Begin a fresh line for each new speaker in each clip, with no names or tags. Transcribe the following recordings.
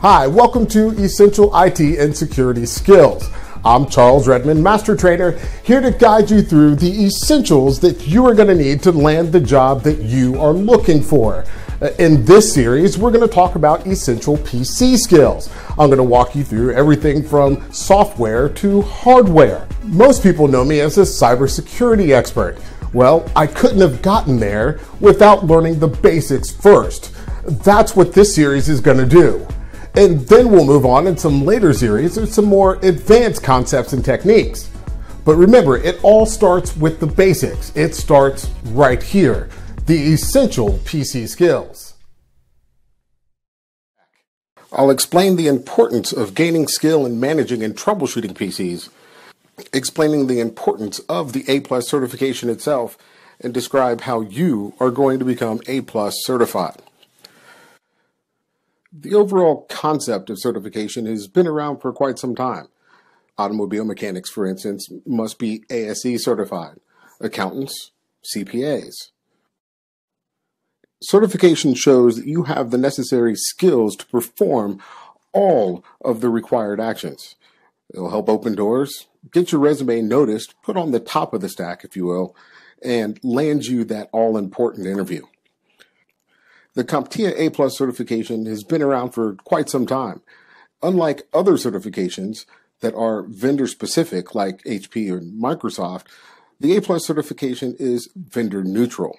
Hi, welcome to Essential IT and Security Skills. I'm Charles Redman, Master Trainer, here to guide you through the essentials that you are going to need to land the job that you are looking for. Uh, in this series, we're going to talk about essential PC skills. I'm going to walk you through everything from software to hardware. Most people know me as a cybersecurity expert. Well, I couldn't have gotten there without learning the basics first. That's what this series is going to do. And then we'll move on in some later series with some more advanced concepts and techniques. But remember, it all starts with the basics. It starts right here the essential PC skills. I'll explain the importance of gaining skill in managing and troubleshooting PCs, explaining the importance of the A plus certification itself, and describe how you are going to become A plus certified. The overall concept of certification has been around for quite some time. Automobile mechanics, for instance, must be ASE certified, accountants, CPAs. Certification shows that you have the necessary skills to perform all of the required actions. It'll help open doors, get your resume noticed, put on the top of the stack, if you will, and land you that all important interview. The CompTIA A Plus certification has been around for quite some time. Unlike other certifications that are vendor specific, like HP or Microsoft, the A Plus certification is vendor neutral.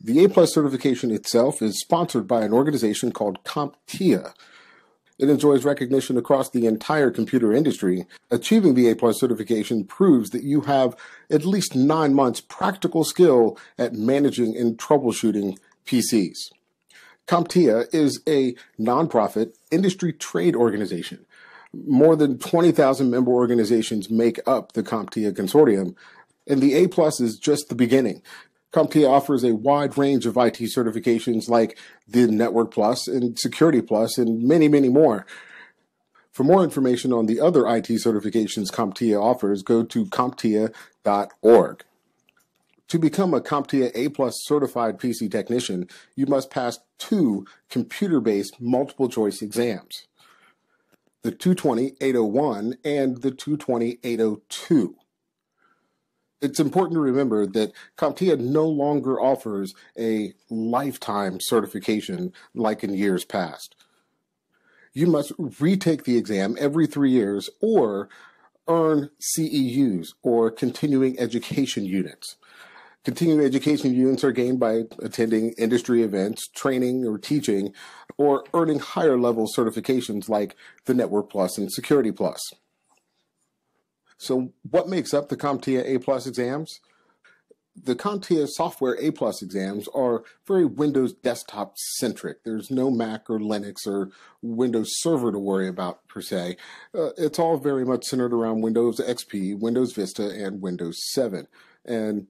The A Plus certification itself is sponsored by an organization called CompTIA. It enjoys recognition across the entire computer industry. Achieving the A Plus certification proves that you have at least nine months practical skill at managing and troubleshooting PCs. CompTIA is a nonprofit industry trade organization. More than 20,000 member organizations make up the CompTIA consortium, and the A Plus is just the beginning. CompTIA offers a wide range of IT certifications like the Network Plus and Security Plus and many, many more. For more information on the other IT certifications CompTIA offers, go to CompTIA.org. To become a CompTIA A plus certified PC technician, you must pass two computer-based multiple choice exams. The 220-801 and the 220-802. It's important to remember that CompTIA no longer offers a lifetime certification like in years past. You must retake the exam every three years or earn CEUs or continuing education units. Continuing education units are gained by attending industry events, training or teaching, or earning higher level certifications like the Network Plus and Security Plus. So what makes up the CompTIA A Plus exams? The CompTIA Software A Plus exams are very Windows desktop centric. There's no Mac or Linux or Windows Server to worry about per se. Uh, it's all very much centered around Windows XP, Windows Vista, and Windows 7. And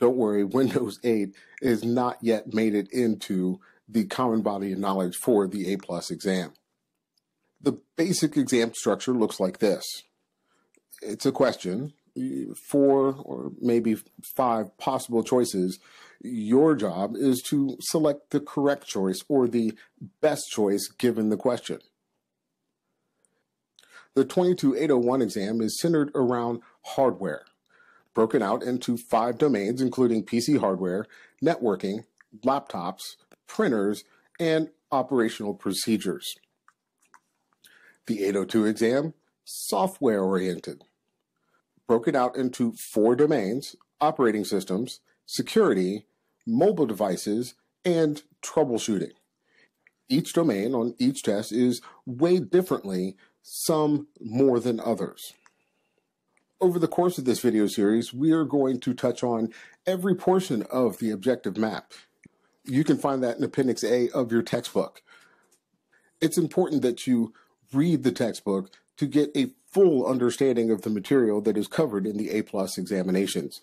don't worry, Windows 8 is not yet made it into the common body of knowledge for the A plus exam. The basic exam structure looks like this. It's a question, four or maybe five possible choices. Your job is to select the correct choice or the best choice given the question. The 22801 exam is centered around hardware broken out into five domains, including PC hardware, networking, laptops, printers, and operational procedures. The 802 exam, software oriented, broken out into four domains operating systems, security, mobile devices, and troubleshooting. Each domain on each test is weighed differently, some more than others. Over the course of this video series, we are going to touch on every portion of the objective map. You can find that in Appendix A of your textbook. It's important that you read the textbook to get a full understanding of the material that is covered in the A plus examinations.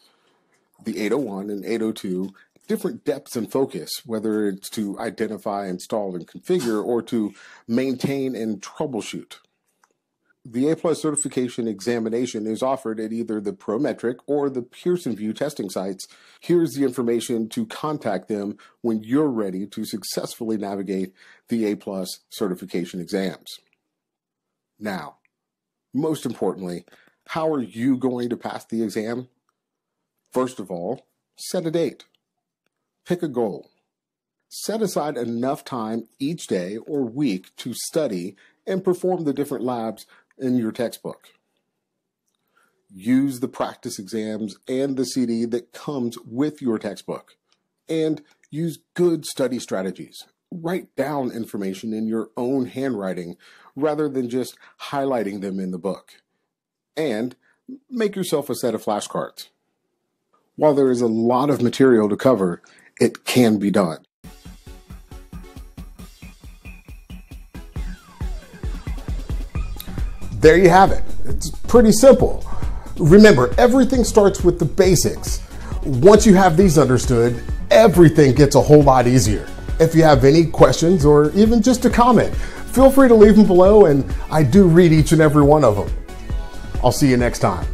The 801 and 802 different depths and focus, whether it's to identify, install, and configure, or to maintain and troubleshoot. The A Plus certification examination is offered at either the Prometric or the Pearson VUE testing sites. Here's the information to contact them when you're ready to successfully navigate the A Plus certification exams. Now, most importantly, how are you going to pass the exam? First of all, set a date. Pick a goal. Set aside enough time each day or week to study and perform the different labs in your textbook. Use the practice exams and the CD that comes with your textbook. And use good study strategies. Write down information in your own handwriting rather than just highlighting them in the book. And make yourself a set of flashcards. While there is a lot of material to cover, it can be done. There you have it. It's pretty simple. Remember, everything starts with the basics. Once you have these understood, everything gets a whole lot easier. If you have any questions or even just a comment, feel free to leave them below, and I do read each and every one of them. I'll see you next time.